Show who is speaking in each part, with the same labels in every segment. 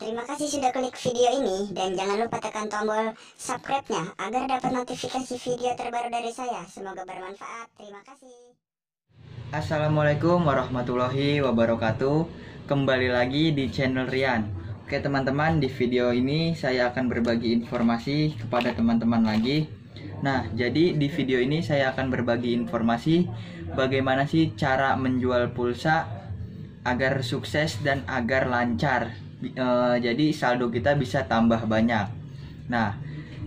Speaker 1: Terima kasih sudah klik video ini dan jangan lupa tekan tombol subscribe-nya agar dapat notifikasi video terbaru dari saya. Semoga bermanfaat. Terima kasih.
Speaker 2: Assalamualaikum warahmatullahi wabarakatuh Kembali lagi di channel Rian Oke teman-teman di video ini saya akan berbagi informasi kepada teman-teman lagi Nah jadi di video ini saya akan berbagi informasi Bagaimana sih cara menjual pulsa Agar sukses dan agar lancar e, Jadi saldo kita bisa tambah banyak Nah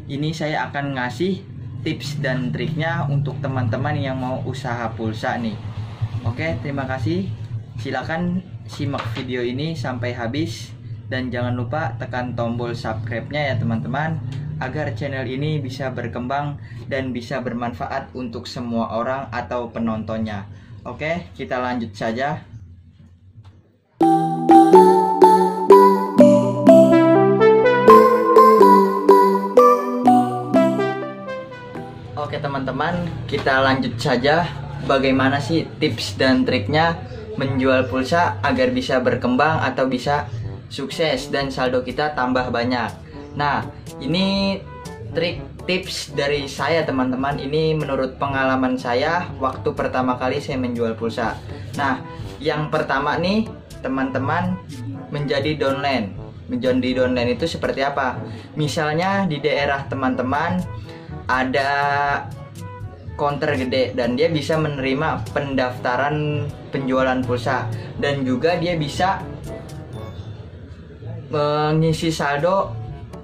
Speaker 2: ini saya akan ngasih tips dan triknya untuk teman-teman yang mau usaha pulsa nih Oke, terima kasih. Silakan simak video ini sampai habis dan jangan lupa tekan tombol subscribe-nya ya teman-teman agar channel ini bisa berkembang dan bisa bermanfaat untuk semua orang atau penontonnya. Oke, kita lanjut saja. Teman-teman, kita lanjut saja bagaimana sih tips dan triknya menjual pulsa agar bisa berkembang atau bisa sukses dan saldo kita tambah banyak. Nah, ini trik tips dari saya teman-teman. Ini menurut pengalaman saya waktu pertama kali saya menjual pulsa. Nah, yang pertama nih teman-teman menjadi downline. Menjadi downline itu seperti apa? Misalnya di daerah teman-teman ada counter gede dan dia bisa menerima pendaftaran penjualan pulsa dan juga dia bisa mengisi saldo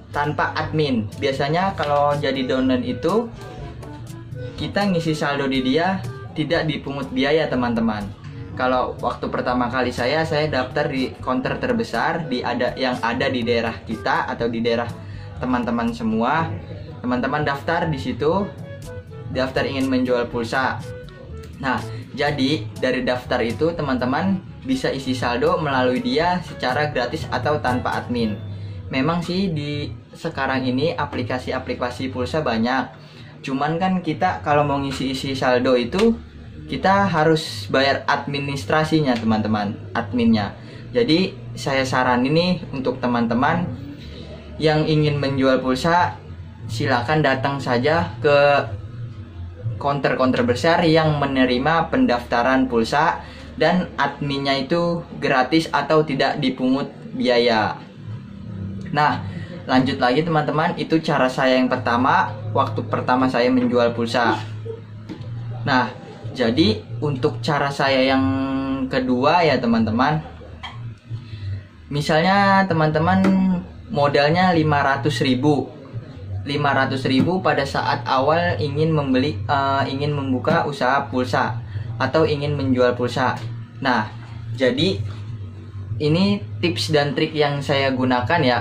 Speaker 2: tanpa admin. Biasanya kalau jadi downline itu kita ngisi saldo di dia tidak dipungut biaya teman-teman. Kalau waktu pertama kali saya saya daftar di counter terbesar di ada yang ada di daerah kita atau di daerah teman-teman semua. Teman-teman daftar di situ daftar ingin menjual pulsa. Nah, jadi dari daftar itu teman-teman bisa isi saldo melalui dia secara gratis atau tanpa admin. Memang sih di sekarang ini aplikasi-aplikasi pulsa banyak. Cuman kan kita kalau mau ngisi-isi saldo itu kita harus bayar administrasinya teman-teman, adminnya. Jadi saya saran ini untuk teman-teman yang ingin menjual pulsa silakan datang saja ke counter-counter besar yang menerima pendaftaran pulsa dan adminnya itu gratis atau tidak dipungut biaya. Nah, lanjut lagi teman-teman, itu cara saya yang pertama waktu pertama saya menjual pulsa. Nah, jadi untuk cara saya yang kedua ya teman-teman. Misalnya teman-teman modalnya 500 ribu 500.000 pada saat awal ingin membeli uh, ingin membuka usaha pulsa atau ingin menjual pulsa. Nah, jadi ini tips dan trik yang saya gunakan ya.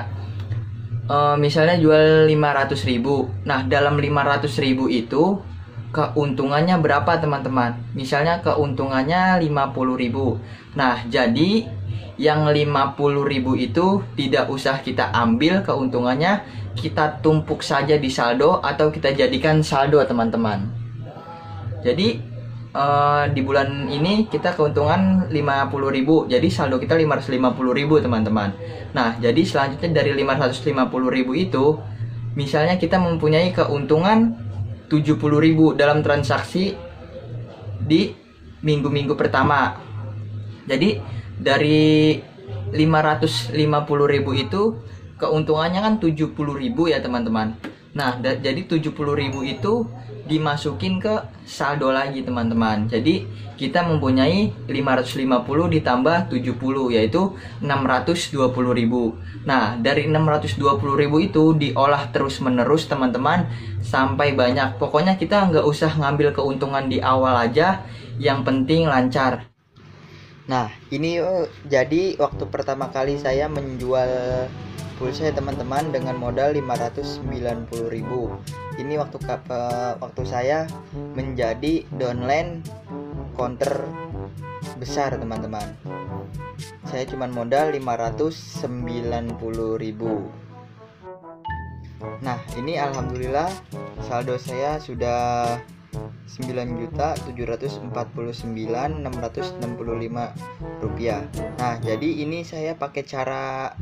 Speaker 2: Uh, misalnya jual 500.000. Nah, dalam 500.000 itu keuntungannya berapa teman-teman? Misalnya keuntungannya 50.000. Nah, jadi yang 50.000 itu tidak usah kita ambil keuntungannya, kita tumpuk saja di saldo atau kita jadikan saldo teman-teman. Jadi uh, di bulan ini kita keuntungan 50.000. Jadi saldo kita 550.000 teman-teman. Nah, jadi selanjutnya dari 550.000 itu misalnya kita mempunyai keuntungan 70.000 dalam transaksi di minggu-minggu pertama. Jadi dari 550 ribu itu keuntungannya kan 70 ribu ya teman-teman. Nah jadi 70 ribu itu dimasukin ke saldo lagi teman-teman. Jadi kita mempunyai 550 ditambah 70 yaitu 620 ribu. Nah dari 620 ribu itu diolah terus menerus teman-teman sampai banyak. Pokoknya kita nggak usah ngambil keuntungan di awal aja yang penting lancar. Nah, ini oh, jadi waktu pertama kali saya menjual pulsa ya teman-teman dengan modal 590.000. Ini waktu waktu saya menjadi downline counter besar teman-teman. Saya cuma modal 590.000. Nah, ini alhamdulillah saldo saya sudah 9.749.665 rupiah. Nah, jadi ini saya pakai cara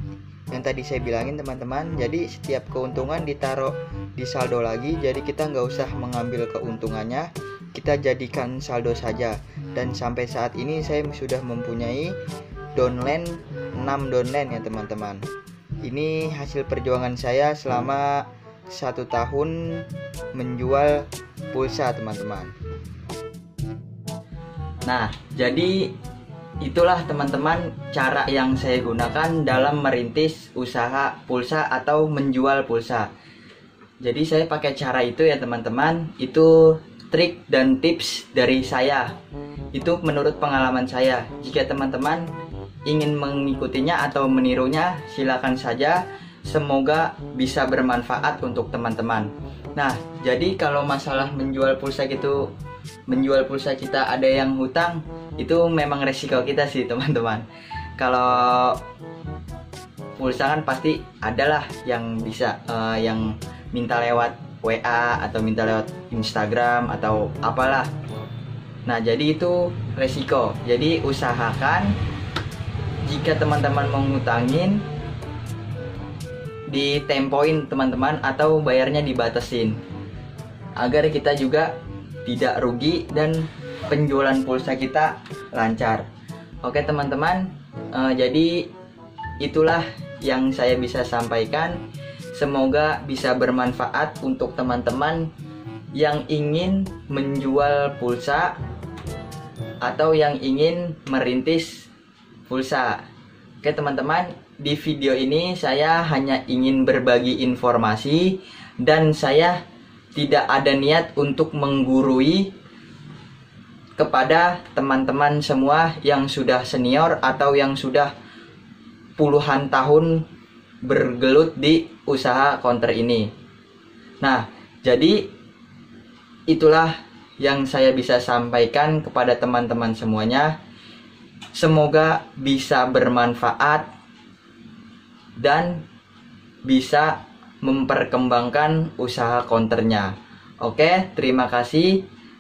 Speaker 2: yang tadi saya bilangin teman-teman jadi setiap keuntungan ditaruh di saldo lagi jadi kita nggak usah mengambil keuntungannya kita jadikan saldo saja. Dan sampai saat ini saya sudah mempunyai downline 6 downline ya teman-teman. Ini hasil perjuangan saya selama satu tahun menjual pulsa teman-teman. Nah jadi itulah teman-teman cara yang saya gunakan dalam merintis usaha pulsa atau menjual pulsa. Jadi saya pakai cara itu ya teman-teman. Itu trik dan tips dari saya. Itu menurut pengalaman saya. Jika teman-teman ingin mengikutinya atau menirunya silakan saja. Semoga bisa bermanfaat untuk teman-teman. Nah jadi kalau masalah menjual pulsa gitu menjual pulsa kita ada yang hutang itu memang resiko kita sih teman-teman. Kalau pulsa kan pasti adalah yang bisa uh, yang minta lewat WA atau minta lewat Instagram atau apalah. Nah jadi itu resiko. Jadi usahakan jika teman-teman mau ngutangin ditempoin teman-teman atau bayarnya dibatasin. Agar kita juga tidak rugi dan penjualan pulsa kita lancar. Oke teman-teman, uh, jadi itulah yang saya bisa sampaikan. Semoga bisa bermanfaat untuk teman-teman yang ingin menjual pulsa atau yang ingin merintis pulsa. Oke teman-teman, di video ini saya hanya ingin berbagi informasi dan saya tidak ada niat untuk menggurui kepada teman-teman semua yang sudah senior atau yang sudah puluhan tahun bergelut di usaha counter ini. Nah, jadi itulah yang saya bisa sampaikan kepada teman-teman semuanya. Semoga bisa bermanfaat dan bisa memperkembangkan usaha counternya. Oke, terima kasih.